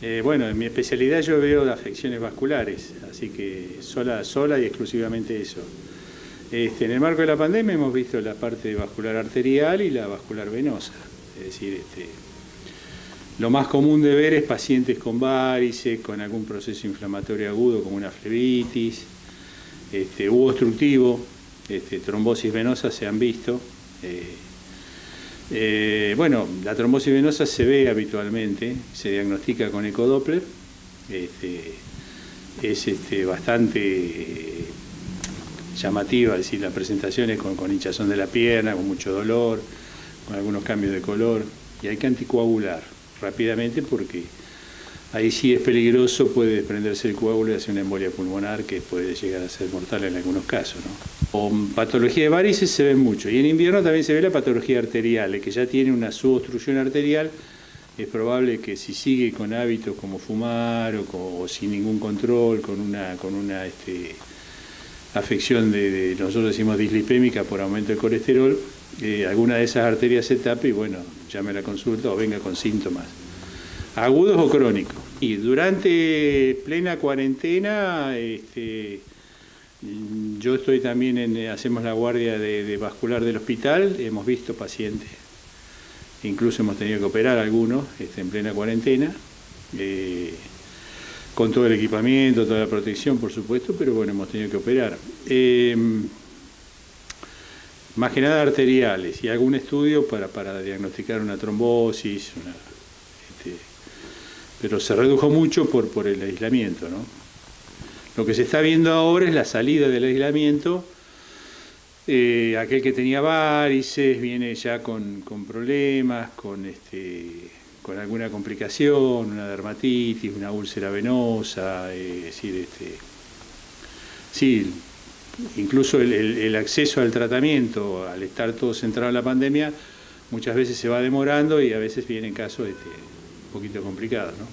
Eh, bueno, en mi especialidad yo veo afecciones vasculares, así que sola, sola y exclusivamente eso. Este, en el marco de la pandemia hemos visto la parte vascular arterial y la vascular venosa. Es decir, este, lo más común de ver es pacientes con varices, con algún proceso inflamatorio agudo como una flebitis, este, u obstructivo, este, trombosis venosa se han visto. Eh, eh, bueno, la trombosis venosa se ve habitualmente, se diagnostica con ecodoppler, este, es este, bastante llamativa, es decir, las presentaciones con, con hinchazón de la pierna, con mucho dolor, con algunos cambios de color, y hay que anticoagular rápidamente porque ahí sí es peligroso, puede desprenderse el coágulo y hacer una embolia pulmonar que puede llegar a ser mortal en algunos casos. ¿no? O patología de varices se ve mucho, y en invierno también se ve la patología arterial, que ya tiene una subobstrucción arterial, es probable que si sigue con hábitos como fumar o, sin ningún control, con una, con una este, afección de, nosotros decimos dislipémica por aumento del colesterol, eh, alguna de esas arterias se tape y bueno, llame a la consulta o venga con síntomas agudos o crónicos. Y durante plena cuarentena, este, yo estoy también en, hacemos la guardia de, vascular del hospital, hemos visto pacientes, incluso hemos tenido que operar algunos este, en plena cuarentena, eh, con todo el equipamiento, toda la protección, por supuesto, pero bueno, hemos tenido que operar. Em, más que nada arteriales y algún estudio para, para diagnosticar una trombosis, una, pero se redujo mucho por, por el aislamiento. ¿no? Lo que se está viendo ahora es la salida del aislamiento. Eh, aquel que tenía varices viene ya con, problemas, con, este, con alguna complicación, una dermatitis, una úlcera venosa, eh, decir, este, sí, incluso el, acceso al tratamiento, al estar todo centrado en la pandemia, muchas veces se va demorando y a veces vienen casos este, un poquito complicado. ¿no?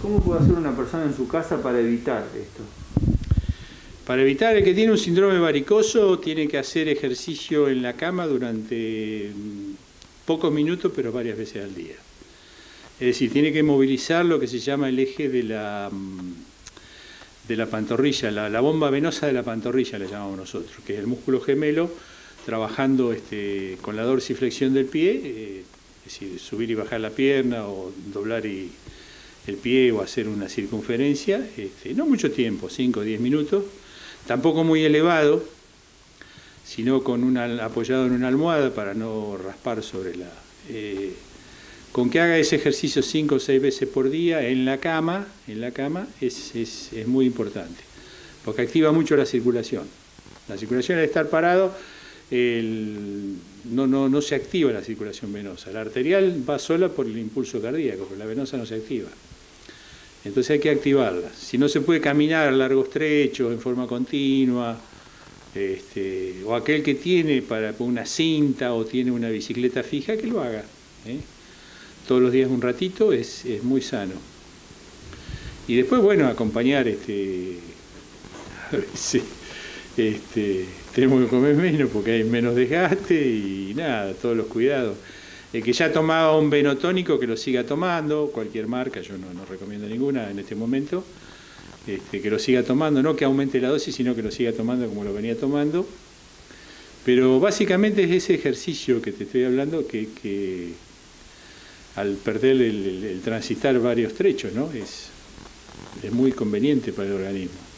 ¿Cómo puede hacer una persona en su casa para evitar esto? Para evitar el que tiene un síndrome varicoso tiene que hacer ejercicio en la cama durante mm, pocos minutos, pero varias veces al día. Es decir, tiene que movilizar lo que se llama el eje de la, mm, de la pantorrilla, la, bomba venosa de la pantorrilla le llamamos nosotros, que es el músculo gemelo trabajando este, con la dorsiflexión del pie, eh, es decir, subir y bajar la pierna o doblar y el pie o hacer una circunferencia, este, no mucho tiempo, 5 o 10 minutos, tampoco muy elevado, sino con una, apoyado en una almohada para no raspar sobre la... Eh, con que haga ese ejercicio 5 o 6 veces por día en la cama, en la cama es, es, es muy importante, porque activa mucho la circulación. La circulación al estar parado no, no, no se activa la circulación venosa. La arterial va sola por el impulso cardíaco, pero la venosa no se activa. Entonces hay que activarla. Si no se puede caminar a largos trechos en forma continua, este, o aquel que tiene para una cinta o tiene una bicicleta fija, que lo haga. ¿eh? Todos los días un ratito es, es, muy sano. Y después, bueno, acompañar este, este, tenemos que comer menos porque hay menos desgaste y nada, todos los cuidados. El que ya tomaba un venotónico, que lo siga tomando, cualquier marca, yo no, recomiendo ninguna en este momento, este, que lo siga tomando, no que aumente la dosis, sino que lo siga tomando como lo venía tomando. Pero básicamente es ese ejercicio que te estoy hablando que, al perder el, transitar varios trechos, ¿no? es, es muy conveniente para el organismo.